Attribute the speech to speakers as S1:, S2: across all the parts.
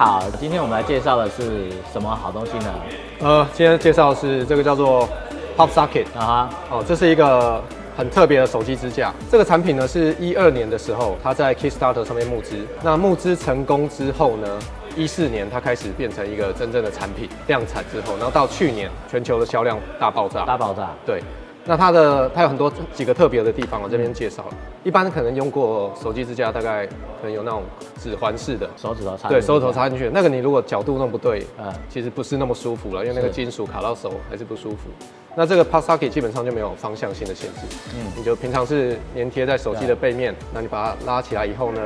S1: 家好，今天我们来介绍的是什么好东西呢？
S2: 呃，今天介绍的是这个叫做 Pop Socket
S1: 啊哈，
S2: 哦，这是一个很特别的手机支架。这个产品呢是一二年的时候，它在 Kickstarter 上面募资。那募资成功之后呢，一四年它开始变成一个真正的产品量产之后，然后到去年全球的销量大爆炸。
S1: 大爆炸。
S2: 对，那它的它有很多几个特别的地方，我这边介绍。了。一般可能用过手机支架，大概可能有那种指环式的，
S1: 手指头插进去。
S2: 对，手指头插进去，那个你如果角度弄不对，
S1: 嗯
S2: 嗯，其实不是那么舒服了，因为那个金属卡到手还是不舒服。那这个 p a s a k i 基本上就没有方向性的限制，
S1: 嗯。
S2: 嗯，你就平常是粘贴在手机的背面，那你把它拉起来以后呢，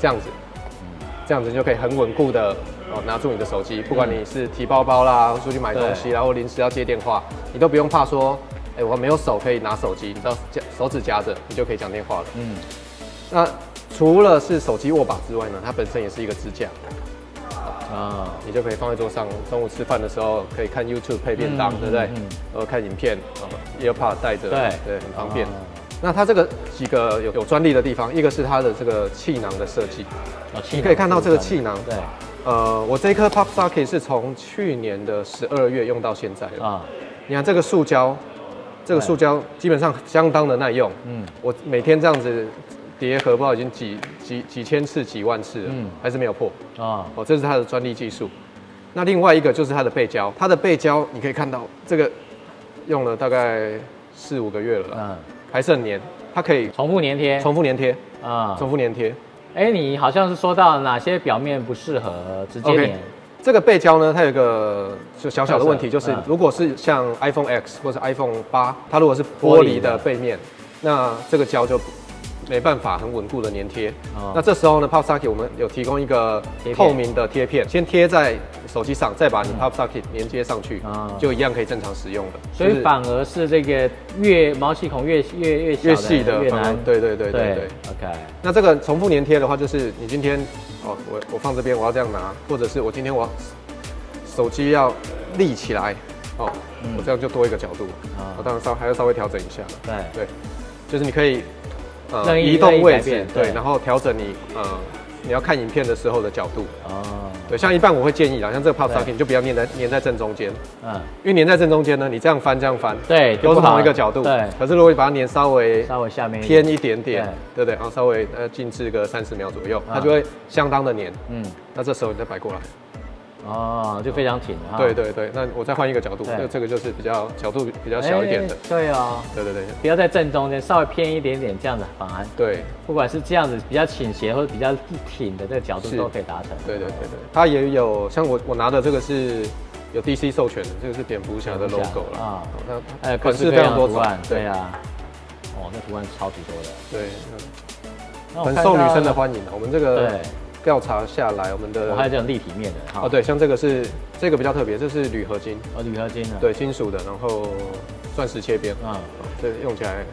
S2: 这样子，这样子就可以很稳固的哦拿住你的手机，不管你是提包包啦，出去买东西然后临时要接电话，你都不用怕说，哎、我没有手可以拿手机，你知道夹手指夹着，你就可以讲电话了。
S1: 嗯，
S2: 那除了是手机握把之外呢，它本身也是一个支架。
S1: 啊，
S2: 你就可以放在桌上，中午吃饭的时候可以看 YouTube 配便当，
S1: 嗯
S2: 对不对？然后看影片，哦，AirPod 带着，
S1: 对
S2: 对，很方便。
S1: 哦
S2: 那它这个几个有有专利的地方，一个是它的这个气囊的设计，
S1: 哦
S2: 你可以看到这个气囊
S1: 对
S2: 呃，我这颗 Pop Socket 是从去年的十二月用到现在了。
S1: 啊，
S2: 你看这个塑胶，这个塑胶基本上相当的耐用。
S1: 嗯，
S2: 我每天这样子叠合，不知道已经几几几千次、几万次了，
S1: 嗯
S2: 还是没有破。
S1: 啊，
S2: 哦，这是它的专利技术。那另外一个就是它的背胶，它的背胶你可以看到这个用了大概四五个月了，
S1: 嗯，
S2: 还是很黏，它可以
S1: 重复粘贴
S2: 重复粘贴，
S1: 啊。
S2: 重复粘贴。
S1: 哎，你好像是说到哪些表面不适合直接粘？
S2: 这个背胶呢，它有一个就小小的问题，就是
S1: 嗯。
S2: 如果是像 iPhone X 或者 iPhone 八，它如果是玻璃的背面，那这个胶就没办法很稳固的粘贴。
S1: 哦
S2: 那这时候呢，Pop Socket 我们有提供一个透明的贴片，先贴在手机上，再把你 Pop Socket 连接上去，
S1: 哦
S2: 就一样可以正常使用的。
S1: 所以
S2: 就是
S1: 反而是这个越毛细孔越越越
S2: 细的
S1: 越难。
S2: 对对对对对。
S1: ，OK，
S2: 那这个重复粘贴的话，就是你今天哦，我我放这边，我要这样拿，或者是我今天我手机要立起来，哦，
S1: 嗯
S2: 我这样就多一个角度，
S1: 啊
S2: 我当然稍还要稍微调整一下了。
S1: 对，
S2: 对，就是你可以呃移动位置对，
S1: 对
S2: 然后调整你呃你要看影片的时候的角度。
S1: 哦，
S2: 对，像一半我会建议啦，像这个 Pop
S1: 对
S2: Socket 你就不要粘在粘在正中间，
S1: 嗯，
S2: 因为粘在正中间呢，你这样翻这样翻，
S1: 对，
S2: 都是同一个角度。
S1: 对，
S2: 可是如果你把它粘稍微
S1: 稍微下面
S2: 偏一点点，
S1: 对
S2: 对不对？然后稍微呃静置个三十秒左右，
S1: 啊
S2: 它就会相当的粘。
S1: 嗯，
S2: 那这时候你再摆过来，
S1: 哦，就非常挺。
S2: 对对对。那我再换一个角度，
S1: 那
S2: 这这个就是比较角度比较小一点的
S1: 哎。对哦，
S2: 对对对
S1: 不要在正中间，稍微偏一点点，这样子反而
S2: 对
S1: 不管是这样子比较倾斜或者比较挺的这个角度都可以达成。
S2: 对对对对，它也有像我我拿的这个是有 DC 授权的，这个是蝙蝠侠的 logo 了。
S1: 啊
S2: 啊，那
S1: 哎
S2: 款
S1: 式
S2: 非常多种
S1: 图案，对啊，哦，那图案超级多的，
S2: 对，很受女生的欢迎的。我们这个
S1: 对，
S2: 调查下来，我们的
S1: 我还有这种立体面的哈。
S2: 哦，对，像这个是这个比较特别，这是铝合金，
S1: 哦，铝合金的，，
S2: 对，金属的，然后钻石切边，
S1: 嗯，
S2: 哦这用起来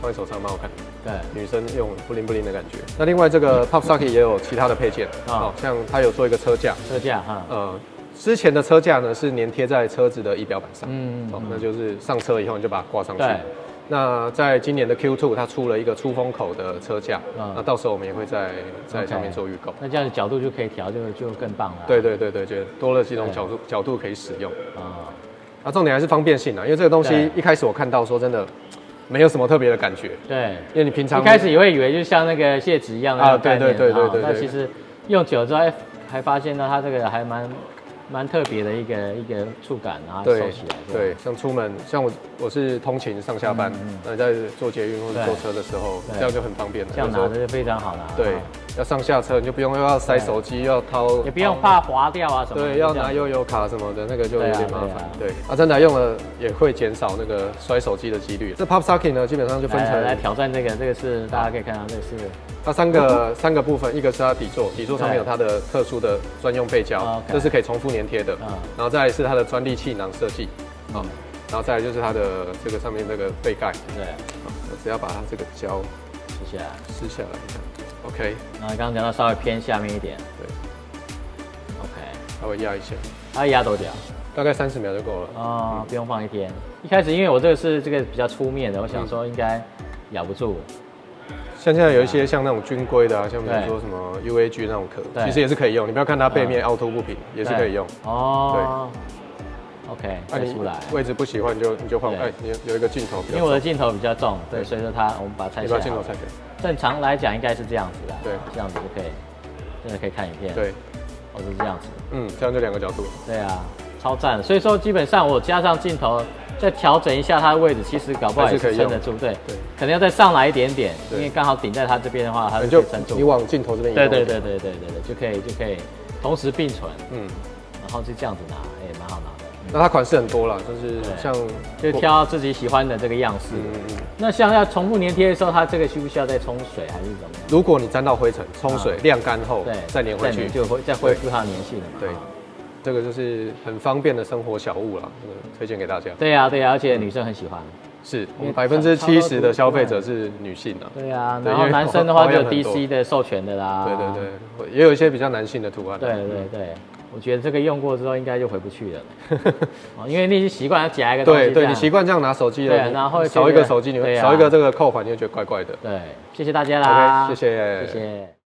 S2: 放在手上蛮好看。
S1: 对，
S2: 女生用不灵不灵的感觉。那另外这个 Pop Socket 也有其他的配件。
S1: 啊。
S2: 哦，像它有做一个车架，
S1: 车架哈，
S2: 呃，之前的车架呢是粘贴在车子的仪表板上，
S1: 嗯。
S2: 哦，那就是上车以后你就把它挂上去。
S1: 对。
S2: 那在今年的 Q2，它出了一个出风口的车架，
S1: 嗯
S2: 那到时候我们也会在在上面做预购。
S1: 那这样子角度就可以调，就就更棒了。
S2: 对对对对，就多了几种角度角度可以使用。
S1: 啊，
S2: 那重点还是方便性啊，因为这个东西一开始我看到说真的没有什么特别的感觉，
S1: 对。
S2: 因为你平常
S1: 一开始也会以为就像那个戒指一样的
S2: 啊对对对对
S1: 哈
S2: 对对
S1: 那其实用久了之后，哎，还发现呢，它这个还蛮蛮特别的一个一个触感，然后
S2: 对
S1: 收起来。
S2: 对，像出门，像我我是通勤上下班那、你在坐捷运或者坐车的时候，这样就很方便了。
S1: 这样拿着就非常好拿。
S2: 对
S1: 哈，
S2: 要上下车你就不用又要塞手机，又要掏，
S1: 也不用怕滑掉啊什么的。
S2: 对，要拿悠游卡什么的，那个就有点麻烦。
S1: 对
S2: 对，啊，真的用了也会减少那个摔手机的几率。这 Pop Socket 呢，基本上就分
S1: 成来挑战这个，这个是大家可以看到，这个是
S2: 它三个三个部分，一个是它底座，底座上面有它的特殊的专用背胶这是可以重复粘贴的。
S1: 嗯。
S2: 然后再来是它的专利气囊设计，啊
S1: 嗯，
S2: 然后再来就是它的这个上面这个背盖，
S1: 对，
S2: 好我只要把它这个胶
S1: 撕下来，
S2: 撕下来一下，OK，
S1: 然后刚刚讲到稍微偏下面一点
S2: 对
S1: ，，OK，
S2: 稍微压一下，
S1: 它压多久？
S2: 大概三十秒就够了。
S1: 哦，不用放一天。一开始因为我这个是这个比较粗面的，我想说应该咬不住。
S2: 像现在有一些像那种军规的啊，像比如
S1: 对
S2: 说什么 UAG 那种壳，其实也是可以用。你不要看它背面凹凸不平，也是可以用。
S1: 哦。对 OK，
S2: 那你
S1: 再出来。
S2: 位置不喜欢你就你就换，
S1: 对
S2: 哎，你有一个镜头
S1: 因为我的镜头比较重，对，所以说它我们把它拆
S2: 你
S1: 下来好了。
S2: 把镜头拆开。
S1: 正常来讲应该是这样子的，
S2: 对
S1: 这样子就可以，真的可以看影片。，
S2: 对，
S1: 哦是这样子，
S2: 嗯，这样就两个角度。
S1: 对啊，超赞。所以说基本上我加上镜头，再调整一下它的位置，其实搞不好也
S2: 是可以
S1: 撑得住。对，
S2: 对，
S1: 可能要再上来一点点，因为刚好顶在它这边的话，它
S2: 就
S1: 是撑住
S2: 你。往镜头这边移。
S1: 对对对对对对对，就可以就可以同时并存，
S2: 嗯，
S1: 然后就这样子拿。
S2: 那它款式很多啦，就是像
S1: 就挑自己喜欢的这个样式。
S2: 嗯嗯。
S1: 那像要重复粘贴的时候，它这个需不需要再冲水还是怎么样？
S2: 如果你沾到灰尘，冲水
S1: 啊
S2: 晾干后
S1: 对，
S2: 再粘回去，
S1: 就会再恢复它的粘性了嘛。
S2: 对
S1: 啊
S2: 这个就是很方便的生活小物啦，这个推荐给大家。
S1: 对呀对呀，而且女生很喜欢。
S2: 是我们百分之七十的消费者是女性啊。
S1: 对呀，然后男生的话就有 DC 的授权的啦。
S2: 对对对，也有一些比较男性的图案。
S1: 对对对，我觉得这个用过之后应该就回不去了。哦因为你已经习惯要夹一个东西
S2: 对对，你习惯这样拿手机
S1: 对
S2: 了，对
S1: 然后
S2: 少一个手机，你会
S1: 啊
S2: 少一个这个扣环，你会觉得怪怪的。
S1: 对，谢谢大家啦
S2: 谢谢
S1: 谢谢。